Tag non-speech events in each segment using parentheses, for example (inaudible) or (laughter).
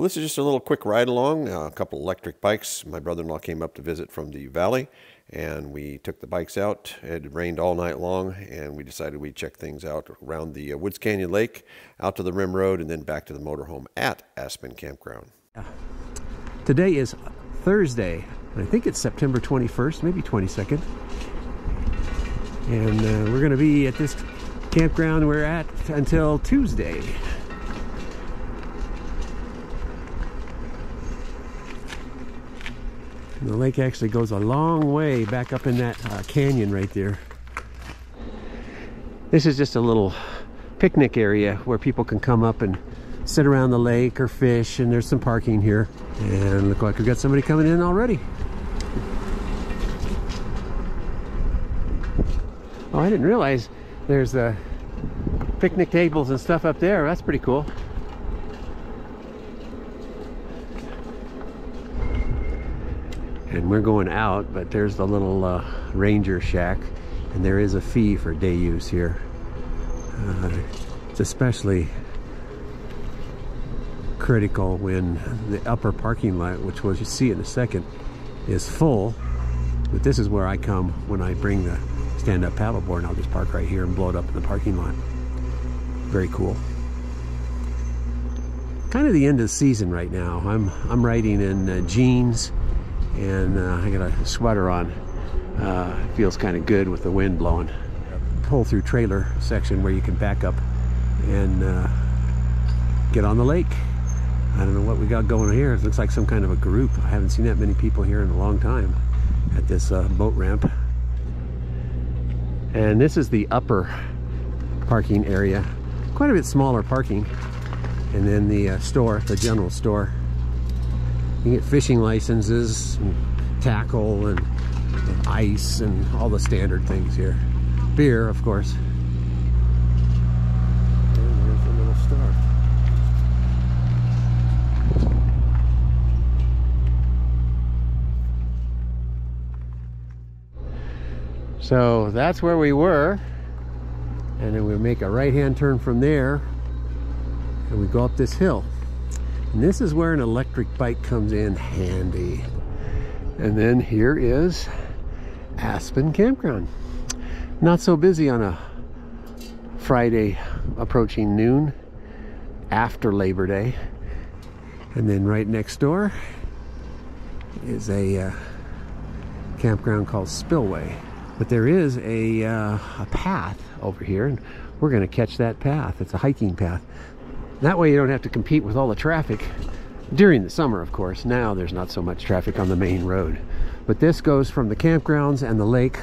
Well, this is just a little quick ride along, uh, a couple electric bikes. My brother-in-law came up to visit from the valley, and we took the bikes out. It rained all night long, and we decided we'd check things out around the uh, Woods Canyon Lake, out to the Rim Road, and then back to the motorhome at Aspen Campground. Today is Thursday. I think it's September 21st, maybe 22nd. And uh, we're going to be at this campground we're at until Tuesday. And the lake actually goes a long way back up in that uh, canyon right there. This is just a little picnic area where people can come up and sit around the lake or fish and there's some parking here. And look like we've got somebody coming in already. Oh I didn't realize there's uh, picnic tables and stuff up there. That's pretty cool and we're going out but there's the little uh, ranger shack and there is a fee for day use here. Uh, it's especially critical when the upper parking lot which was you see in a second is full. But this is where I come when I bring the stand-up paddleboard and I'll just park right here and blow it up in the parking lot. Very cool. Kind of the end of the season right now. I'm I'm riding in uh, jeans and uh, I got a sweater on. Uh, feels kind of good with the wind blowing. Pull through trailer section where you can back up and uh, get on the lake. I don't know what we got going here. It looks like some kind of a group. I haven't seen that many people here in a long time at this uh, boat ramp. And this is the upper parking area. Quite a bit smaller parking. And then the uh, store, the general store you get fishing licenses, and tackle, and, ice, and all the standard things here. Beer, of course. So that's where we were. And then we make a right-hand turn from there. And we go up this hill. And this is where an electric bike comes in handy. And then here is Aspen Campground. Not so busy on a Friday approaching noon after Labor Day. And then right next door is a uh, campground called Spillway. But there is a, uh, a path over here, and we're going to catch that path. It's a hiking path. That way you don't have to compete with all the traffic during the summer, of course. Now there's not so much traffic on the main road. But this goes from the campgrounds and the lake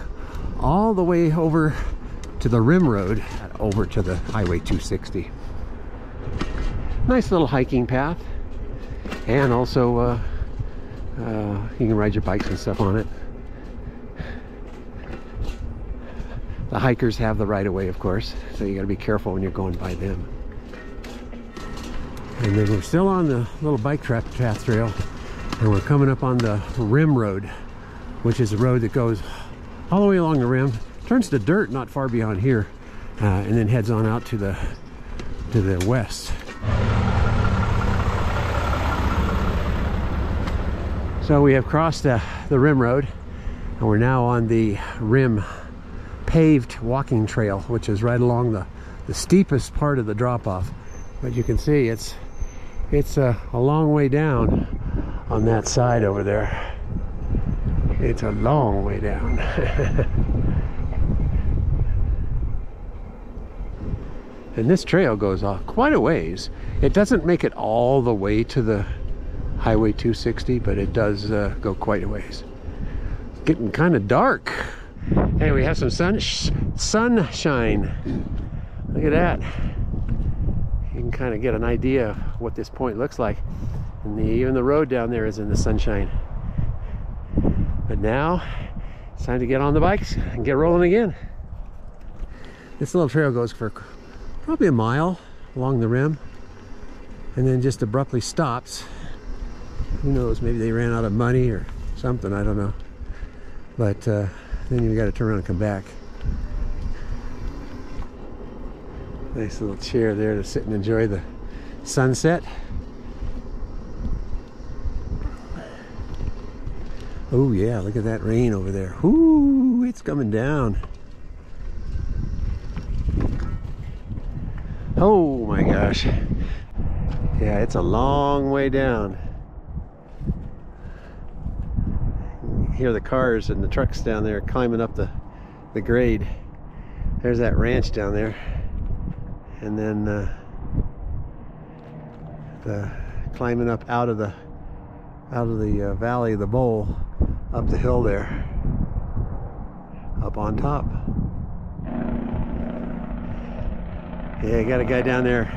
all the way over to the rim road, over to the Highway 260. Nice little hiking path. And also, uh, uh, you can ride your bikes and stuff on it. The hikers have the right of way, of course, so you got to be careful when you're going by them. And then we're still on the little bike track path trail and we're coming up on the rim road, which is a road that goes all the way along the rim, turns to dirt not far beyond here, uh, and then heads on out to the to the west. So we have crossed uh, the rim road and we're now on the rim paved walking trail, which is right along the, the steepest part of the drop off. But you can see it's it's a, a long way down on that side over there. It's a long way down. (laughs) and this trail goes off quite a ways. It doesn't make it all the way to the Highway 260, but it does uh, go quite a ways. Getting kind of dark. Hey, we have some sun sunshine. Look at that kind of get an idea of what this point looks like. And the, even the road down there is in the sunshine. But now it's time to get on the bikes and get rolling again. This little trail goes for probably a mile along the rim and then just abruptly stops. Who knows, maybe they ran out of money or something, I don't know. But uh, then you've got to turn around and come back. Nice little chair there to sit and enjoy the sunset. Oh yeah, look at that rain over there. Whoo, it's coming down. Oh my gosh. Yeah, it's a long way down. Hear the cars and the trucks down there climbing up the, the grade. There's that ranch down there. And then uh, the climbing up out of the out of the uh, valley of the bowl up the hill there up on top. Yeah I got a guy down there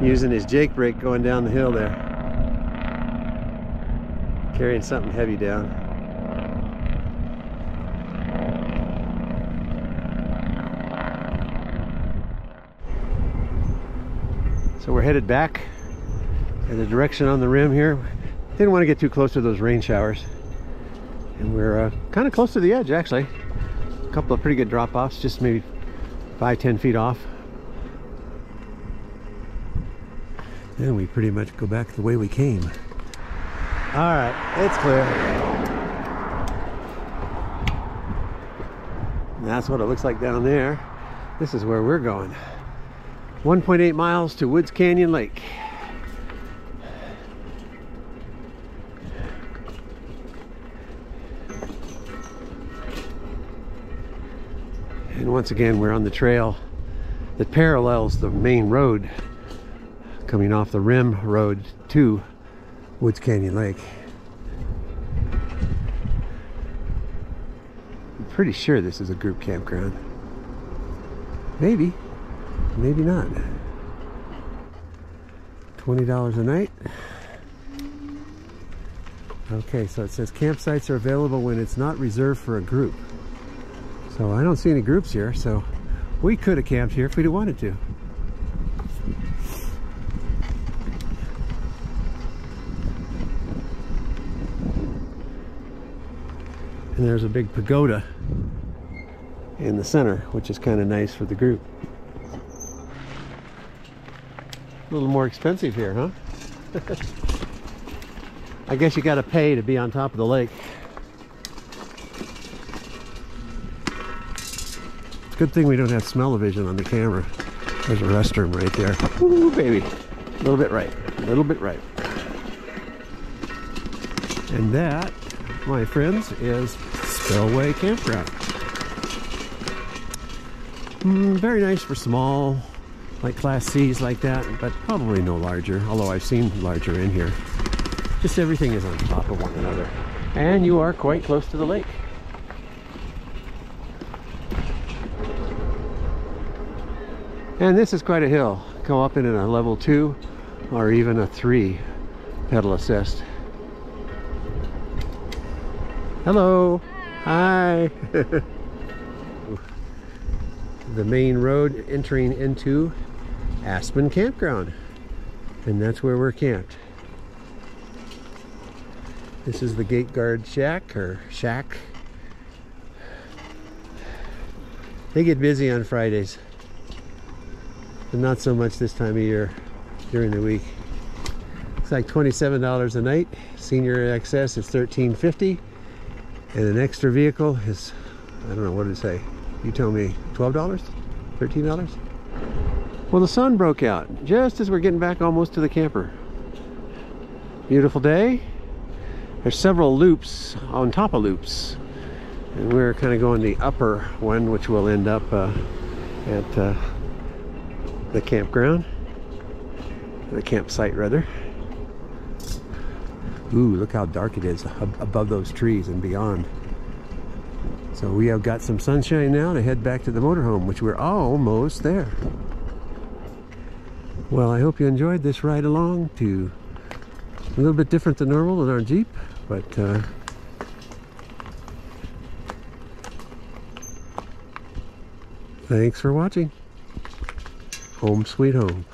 using his jake brake going down the hill there carrying something heavy down so we're headed back in the direction on the rim here. Didn't want to get too close to those rain showers. And we're uh, kind of close to the edge actually. A couple of pretty good drop-offs just maybe five ten feet off. And we pretty much go back the way we came. All right it's clear. And that's what it looks like down there. This is where we're going 1.8 miles to Woods Canyon Lake And once again, we're on the trail that parallels the main road coming off the rim road to Woods Canyon Lake. I'm pretty sure this is a group campground. Maybe, maybe not. $20 a night. Okay, so it says campsites are available when it's not reserved for a group. So I don't see any groups here, so we could have camped here if we'd have wanted to. And there's a big pagoda in the center, which is kind of nice for the group. A little more expensive here, huh? I guess you got to pay to be on top of the lake. Good thing we don't have smell-o-vision on the camera. There's a restroom right there. Ooh, baby. A little bit right. A little bit right. And that, my friends, is Spillway Campground. Mm, very nice for small, like Class C's like that, but probably no larger, although I've seen larger in here. Just everything is on top of one another. And you are quite close to the lake. And this is quite a hill. Go up in a level two or even a three pedal assist. Hello. Hi. (laughs) the main road entering into Aspen Campground. And that's where we're camped. This is the gate guard shack or shack. They get busy on Fridays but not so much this time of year during the week. It's like $27 a night. Senior access is $13.50 and an extra vehicle is, I don't know, what did it say? You tell me, $12? $13? Well, the sun broke out just as we're getting back almost to the camper. Beautiful day. There's several loops on top of loops. And we're kind of going the upper one, which will end up uh, at uh, the campground, the campsite rather. Ooh, look how dark it is above those trees and beyond. So we have got some sunshine now to head back to the motorhome, which we're almost there. Well, I hope you enjoyed this ride along to a little bit different than normal in our Jeep, but uh, thanks for watching. Home sweet home.